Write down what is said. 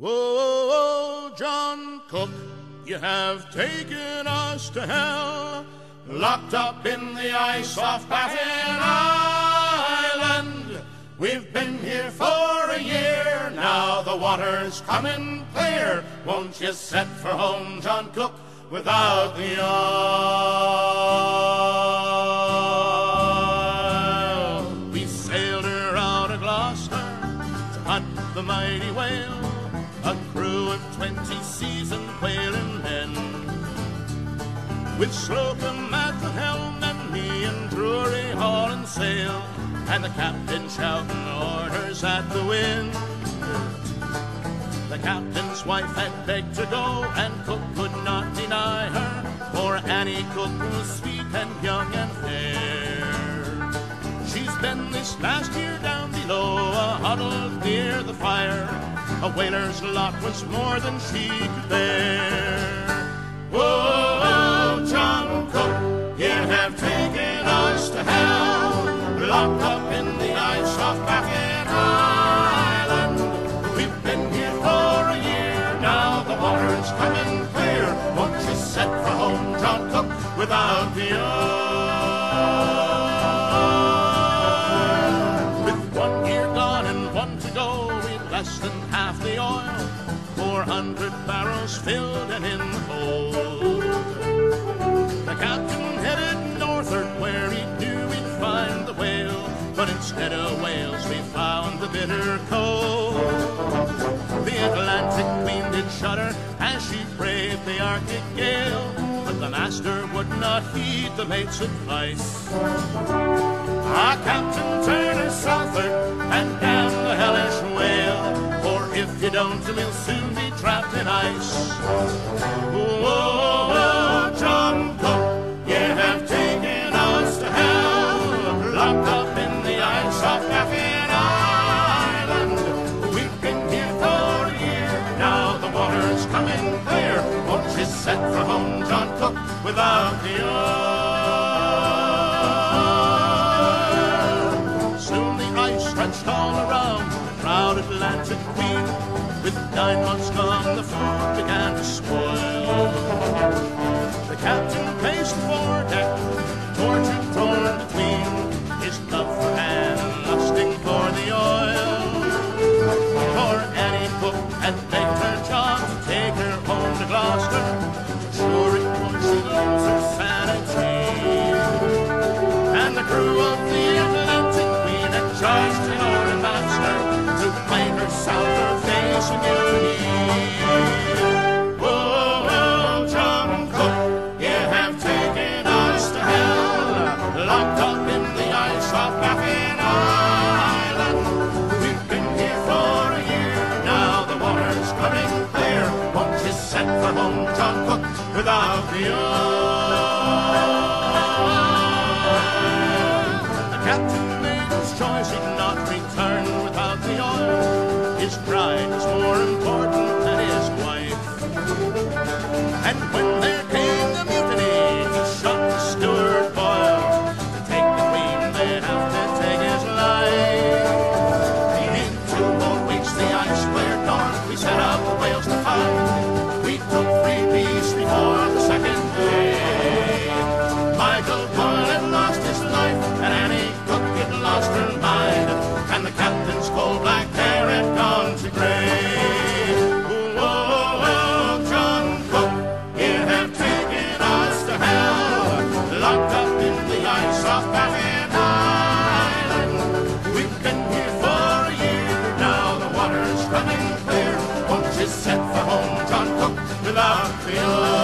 Whoa, John Cook, you have taken us to hell. Locked up in the ice off Baffin Island. We've been here for a year, now the water's coming clear. Won't you set for home, John Cook, without the oil? We sailed her out of Gloucester to hunt the mighty whale of twenty seasoned whaling men. With Slocum at the helm and me and Drury hauling sail, and the captain shouting orders at the wind. The captain's wife had begged to go, and Cook could not deny her, for Annie Cook was sweet and young and fair. She's been this last year down below, a huddled near the fire, a whaler's lot was more than she could bear. Whoa, John Cook, you have taken us to hell, locked up in the ice off Baffin Four hundred barrels filled and in the hold. The captain headed northward where he knew he'd find the whale. But instead of whales, we found the bitter cold. The Atlantic Queen did shudder as she braved the Arctic gale. But the master would not heed the mate's advice. Our captain turned southward and down the hellish whale. For if you don't, we'll without the oil? Soon the ice stretched all around the proud Atlantic Queen. With nine months his choice, he'd not return without the oil. His pride was more important than his wife. And when there came the mutiny, he shot the steward boy. To take the queen, they'd have to take his life. In two more weeks, the ice cleared north. We set out the whales to find. Locked up in the ice off Baffin Island. We've been here for a year, now the water's coming clear. Won't you set for home, John Cook, without the